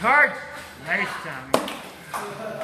Cards. Nice, Tommy.